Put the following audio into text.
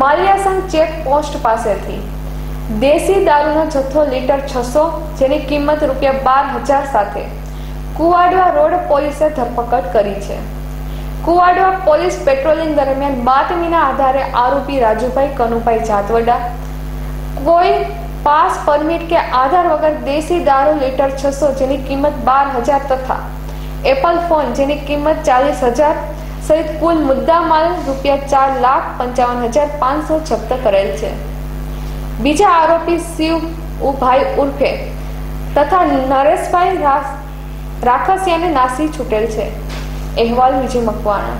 માલિયાસન check post પાસેથી. દેશી દારૂનો જથ્થો લીટર છસો, જેની કિંમત રૂપિયા બાર હજાર સાથે. કુવાડવા રોડ પોલીસે ધરપકડ કરી છે. કુવાડવા પોલીસ પેટ્રોલિંગ દરમિયાન બાતમીના આધારે આરોપી રાજુભાઈ કનુભાઈ જાતવડા. કોઈ પાસ પરમિટ કે આધાર વગર દેશી દારૂ લીટર છસો, જેની કિંમત બાર હજાર તથા એપલ ફોન જેની કિંમત ચાલીસ હજાર સહિત કુલ મુદ્દામાલ રૂપિયા ચાર લાખ પંચાવન હજાર પાંચસો જપ્ત કરેલ છે. બીજા આરોપી શિવ ઉભાઈ ઉર્ફે તથા નરેશભાઈ રાખસિયાને નાસી છૂટેલ છે. અહેવાલ વિજય મકવાણા.